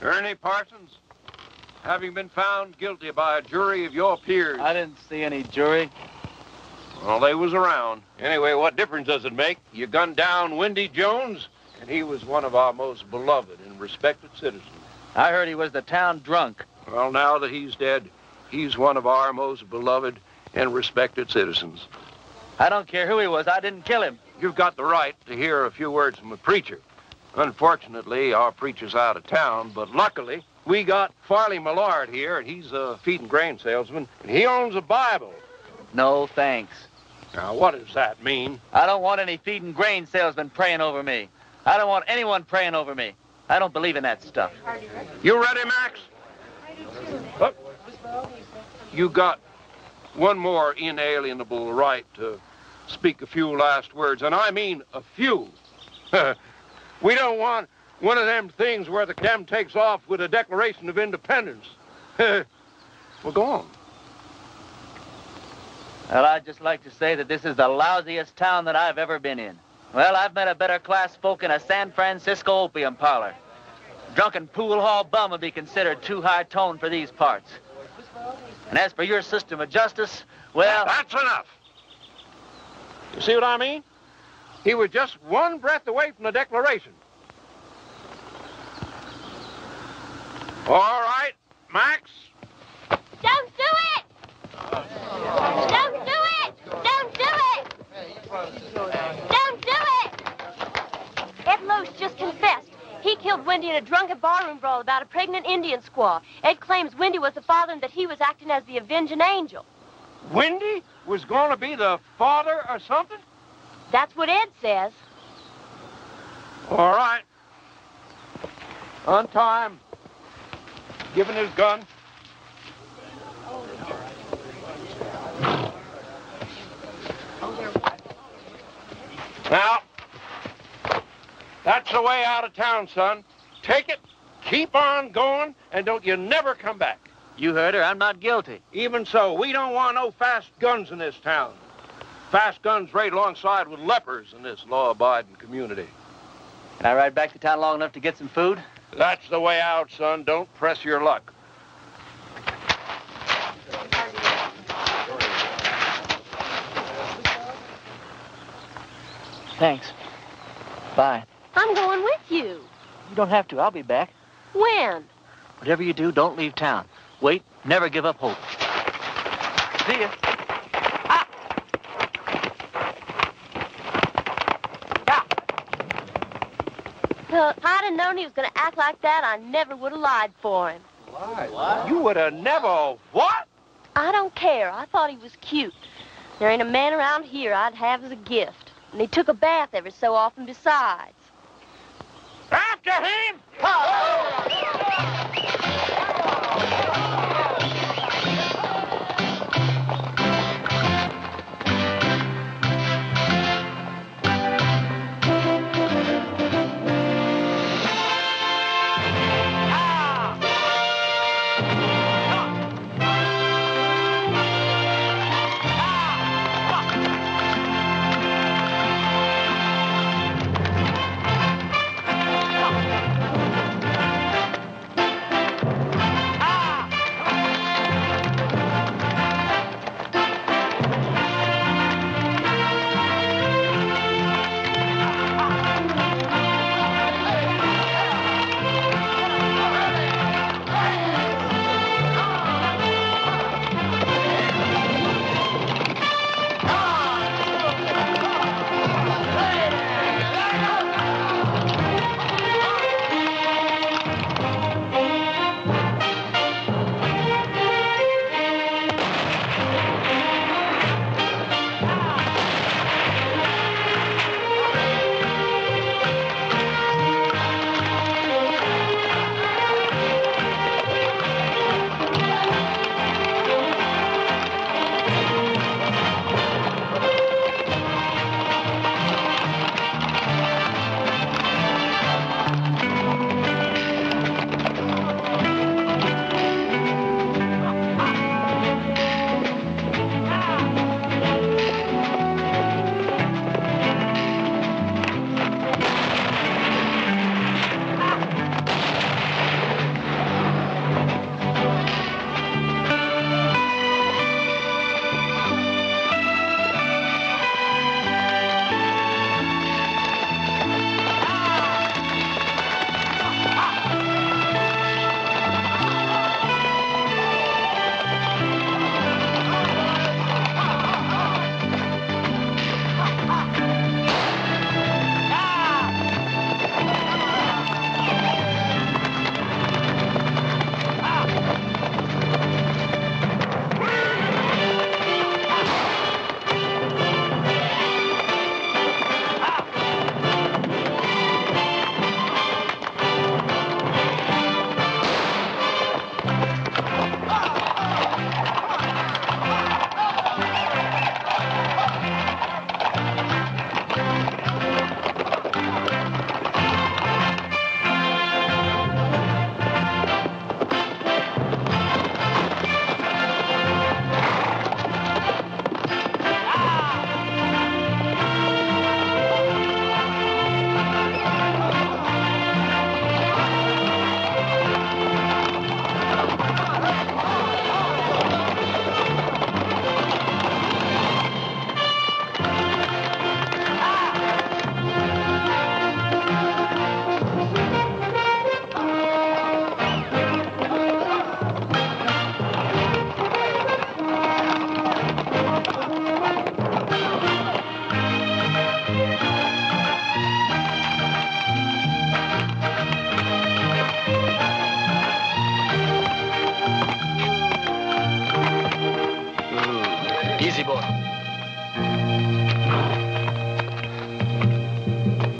Ernie Parsons, having been found guilty by a jury of your peers. I didn't see any jury. Well, they was around. Anyway, what difference does it make? You gunned down Wendy Jones, and he was one of our most beloved and respected citizens. I heard he was the town drunk. Well, now that he's dead, he's one of our most beloved and respected citizens. I don't care who he was. I didn't kill him. You've got the right to hear a few words from a preacher. Unfortunately, our preacher's out of town, but luckily, we got Farley Millard here, and he's a feed and grain salesman, and he owns a Bible. No, thanks. Now, what does that mean? I don't want any feed and grain salesman praying over me. I don't want anyone praying over me. I don't believe in that stuff. You ready, Max? Look, you got one more inalienable right to speak a few last words, and I mean a few. we don't want one of them things where the cam takes off with a Declaration of Independence. well, go on. Well, I'd just like to say that this is the lousiest town that I've ever been in. Well, I've met a better class folk in a San Francisco opium parlor. Drunken pool hall bum would be considered too high tone for these parts. And as for your system of justice, well... That's enough. You see what I mean? He was just one breath away from the Declaration. All right, Max. Don't do it! Don't do it! Don't do it! Don't do it! Ed Loesch just confessed. He killed Wendy in a drunken barroom brawl about a pregnant Indian squaw. Ed claims Wendy was the father and that he was acting as the avenging angel. Wendy was going to be the father or something? That's what Ed says. All right. On time. Giving his gun. Now, that's the way out of town, son. Take it, keep on going, and don't you never come back. You heard her. I'm not guilty. Even so, we don't want no fast guns in this town. Fast guns right alongside with lepers in this law-abiding community. Can I ride back to town long enough to get some food? That's the way out, son. Don't press your luck. Thanks. Bye. I'm going with you. You don't have to. I'll be back. When? Whatever you do, don't leave town. Wait. Never give up hope. See ya. If I'd have known he was going to act like that, I never would have lied for him. Lied? What? You would have never what? I don't care. I thought he was cute. There ain't a man around here I'd have as a gift. And he took a bath every so often besides. After him? Pop!